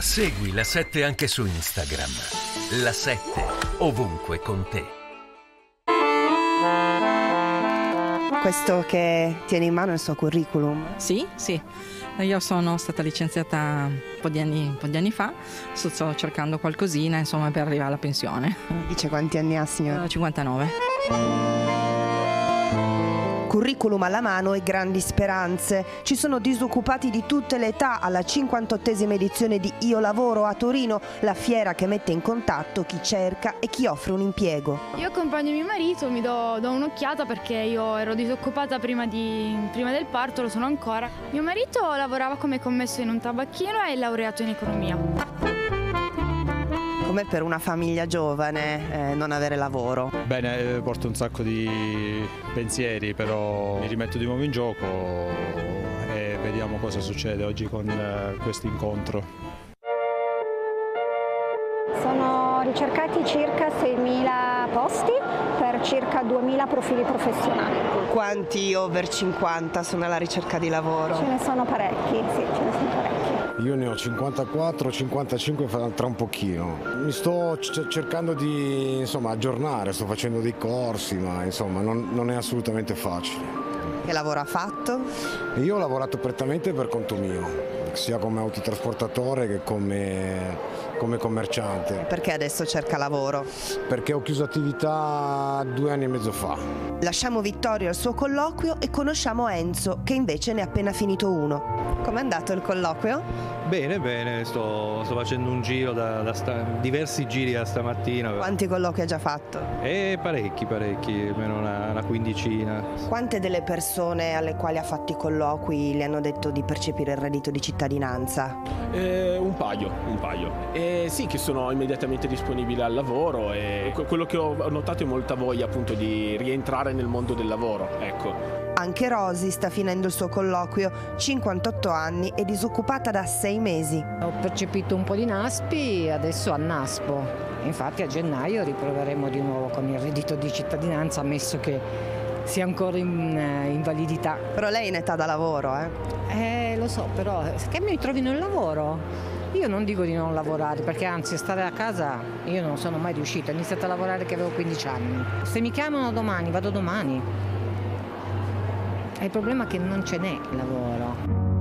Segui la 7 anche su Instagram. La 7 ovunque con te. Questo che tiene in mano è il suo curriculum. Sì, sì. Io sono stata licenziata un po' di anni, un po' di anni fa, sto cercando qualcosina insomma, per arrivare alla pensione. Dice quanti anni ha signora? 59. Curriculum alla mano e grandi speranze. Ci sono disoccupati di tutte le età alla 58esima edizione di Io Lavoro a Torino, la fiera che mette in contatto chi cerca e chi offre un impiego. Io accompagno mio marito, mi do, do un'occhiata perché io ero disoccupata prima, di, prima del parto, lo sono ancora. Mio marito lavorava come commesso in un tabacchino e è laureato in economia come per una famiglia giovane eh, non avere lavoro? Bene, eh, porto un sacco di pensieri, però mi rimetto di nuovo in gioco e vediamo cosa succede oggi con eh, questo incontro. Sono ricercati circa 6.000 posti per circa 2.000 profili professionali. Quanti over 50 sono alla ricerca di lavoro? Ce ne sono parecchi, sì, ce ne sono parecchi. Io ne ho 54, 55 tra un pochino. Mi sto cercando di insomma, aggiornare, sto facendo dei corsi, ma insomma non, non è assolutamente facile. Che lavoro ha fatto? Io ho lavorato prettamente per conto mio sia come autotrasportatore che come, come, commerciante. Perché adesso cerca lavoro? Perché ho chiuso attività due anni e mezzo fa. Lasciamo Vittorio al suo colloquio e conosciamo Enzo, che invece ne ha appena finito uno. Com'è andato il colloquio? Bene, bene, sto, sto facendo un giro da, da sta, diversi giri da stamattina. Quanti colloqui ha già fatto? Eh, parecchi, parecchi, almeno una, una, quindicina. Quante delle persone alle quali ha fatto i colloqui le hanno detto di percepire il reddito di cittadinanza? Eh, un paio, un paio. Eh, sì, che sono immediatamente disponibili al lavoro e quello che ho notato è molta voglia appunto di rientrare nel mondo del lavoro, ecco. Anche Rosy sta finendo il suo colloquio, 58 anni e disoccupata da 6 mesi. Ho percepito un po' di NASPI, adesso a NASPO. Infatti a gennaio riproveremo di nuovo con il reddito di cittadinanza, ammesso che sia ancora in, eh, in validità. Però lei è in età da lavoro, eh? Eh, lo so, però che mi trovino il lavoro? Io non dico di non lavorare, perché anzi stare a casa io non sono mai riuscita, ho iniziato a lavorare che avevo 15 anni. Se mi chiamano domani, vado domani. Il problema è che non ce n'è lavoro.